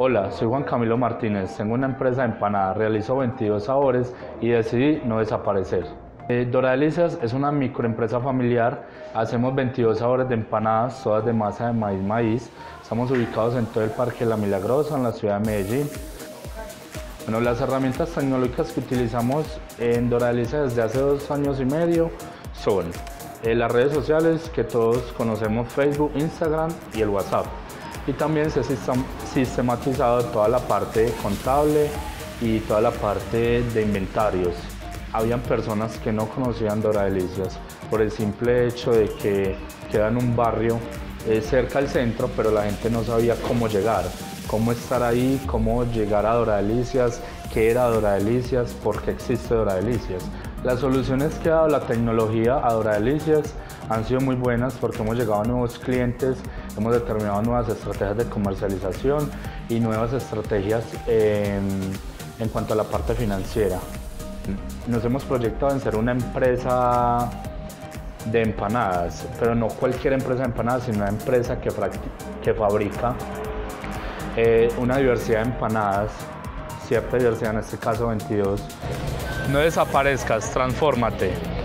Hola, soy Juan Camilo Martínez, tengo una empresa de empanadas, realizo 22 sabores y decidí no desaparecer. Eh, Dora Delicias es una microempresa familiar, hacemos 22 sabores de empanadas, todas de masa de maíz maíz. Estamos ubicados en todo el Parque La Milagrosa, en la ciudad de Medellín. Bueno, las herramientas tecnológicas que utilizamos en Dora Delicias desde hace dos años y medio son eh, las redes sociales que todos conocemos, Facebook, Instagram y el WhatsApp y también se ha sistematizado toda la parte contable y toda la parte de inventarios. Habían personas que no conocían Dora Delicias por el simple hecho de que queda en un barrio eh, cerca al centro, pero la gente no sabía cómo llegar, cómo estar ahí, cómo llegar a Dora Delicias, qué era Dora Delicias, por qué existe Dora Delicias. Las soluciones que ha dado la tecnología a Dora Delicias han sido muy buenas porque hemos llegado a nuevos clientes, hemos determinado nuevas estrategias de comercialización y nuevas estrategias en, cuanto a la parte financiera. Nos hemos proyectado en ser una empresa de empanadas, pero no cualquier empresa de empanadas, sino una empresa que, que fabrica eh, una diversidad de empanadas, cierta diversidad, en este caso 22. No desaparezcas, transfórmate.